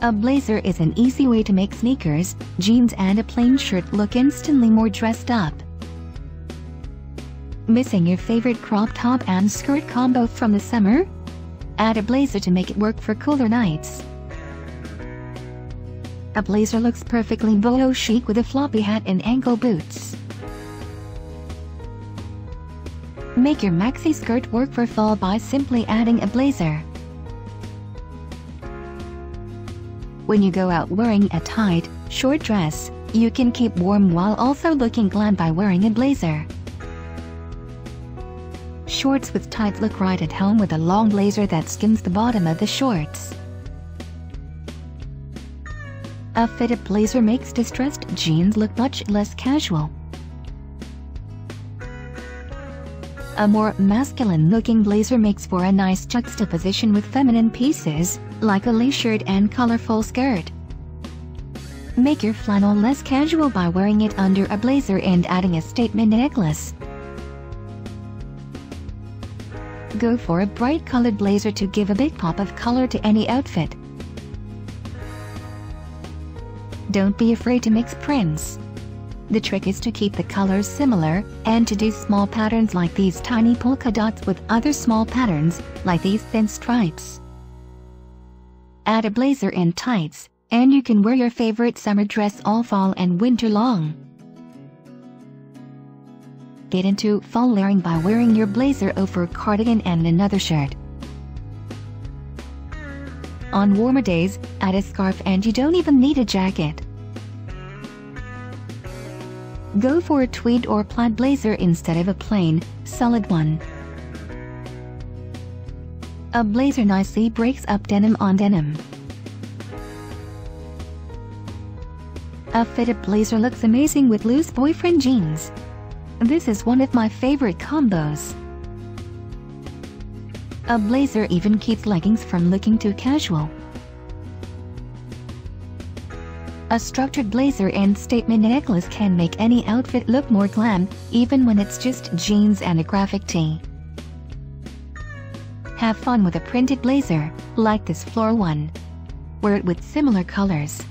A blazer is an easy way to make sneakers, jeans and a plain shirt look instantly more dressed up. Missing your favorite crop top and skirt combo from the summer? Add a blazer to make it work for cooler nights. A blazer looks perfectly boho chic with a floppy hat and ankle boots. Make your maxi skirt work for fall by simply adding a blazer. When you go out wearing a tight, short dress, you can keep warm while also looking glam by wearing a blazer. Shorts with tight look right at home with a long blazer that skims the bottom of the shorts. A fitted blazer makes distressed jeans look much less casual. A more masculine-looking blazer makes for a nice juxtaposition with feminine pieces, like a lace shirt and colorful skirt. Make your flannel less casual by wearing it under a blazer and adding a statement necklace. Go for a bright colored blazer to give a big pop of color to any outfit. Don't be afraid to mix prints. The trick is to keep the colors similar, and to do small patterns like these tiny polka dots with other small patterns, like these thin stripes. Add a blazer and tights, and you can wear your favorite summer dress all fall and winter long. Get into fall layering by wearing your blazer over a cardigan and another shirt. On warmer days, add a scarf and you don't even need a jacket. Go for a tweed or plaid blazer instead of a plain, solid one. A blazer nicely breaks up denim on denim. A fitted blazer looks amazing with loose boyfriend jeans. This is one of my favorite combos. A blazer even keeps leggings from looking too casual. A structured blazer and statement necklace can make any outfit look more glam, even when it's just jeans and a graphic tee. Have fun with a printed blazer, like this floor one. Wear it with similar colors.